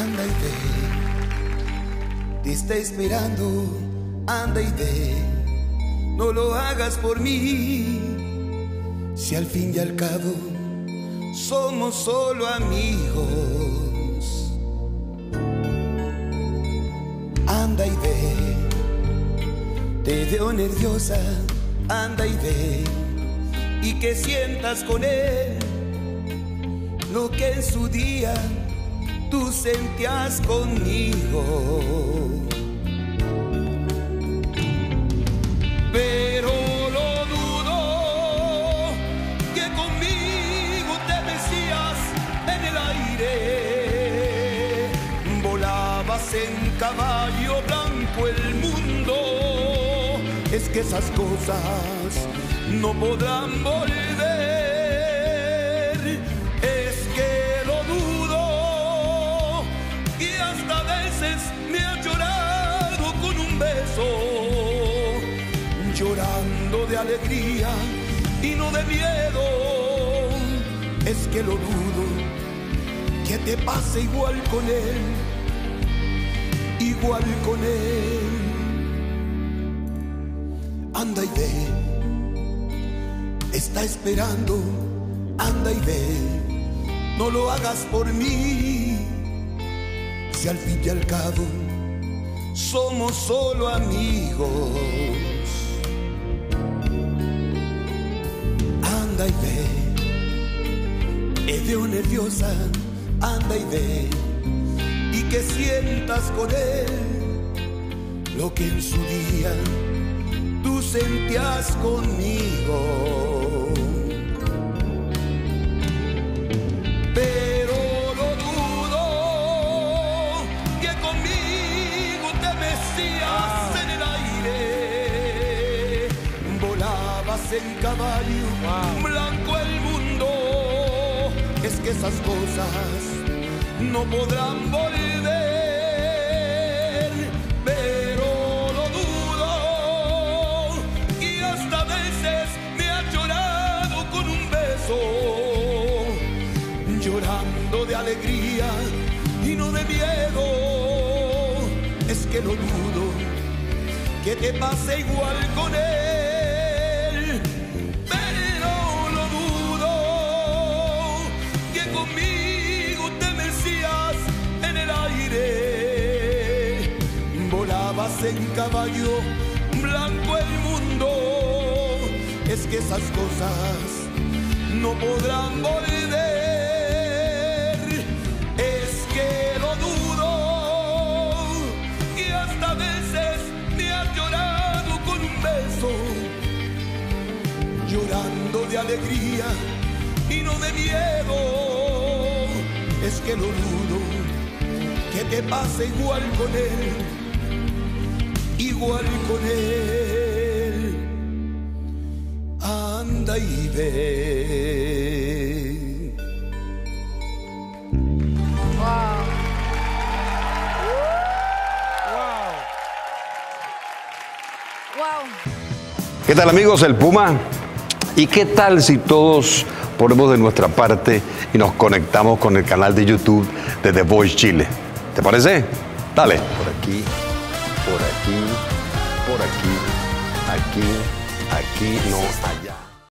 Anda y ve, te está esperando, anda y ve, no lo hagas por mí, si al fin y al cabo somos solo amigos. Anda y ve, te veo nerviosa, anda y ve, y que sientas con él. Lo que en su día tú sentías conmigo. Pero lo dudo que conmigo te decías en el aire. Volabas en caballo blanco el mundo. Es que esas cosas no podrán volver. Alegría y no de miedo. Es que lo dudo que te pase igual con él, igual con él. Anda y ve, está esperando, anda y ve, no lo hagas por mí, si al fin y al cabo somos solo amigos. Anda y ve, te veo nerviosa, anda y ve, y que sientas con él lo que en su día tú sentías conmigo. Pero lo dudo que conmigo te mecías en el aire. Volabas en caballo, esas cosas no podrán volver. Pero lo dudo y hasta veces me ha llorado con un beso llorando de alegría y no de miedo. Es que lo dudo que te pase igual con él, en caballo blanco el mundo. Es que esas cosas no podrán volver. Es que lo dudo y hasta veces me has llorado con un beso, llorando de alegría y no de miedo. Es que lo dudo que te pase igual con él, igual con él. Anda y ve. Wow. ¿Qué tal amigos? El Puma. ¿Y qué tal si todos ponemos de nuestra parte y nos conectamos con el canal de YouTube de The Voice Chile? ¿Te parece? Dale. Por aquí, por aquí, por aquí, aquí, aquí, no, allá.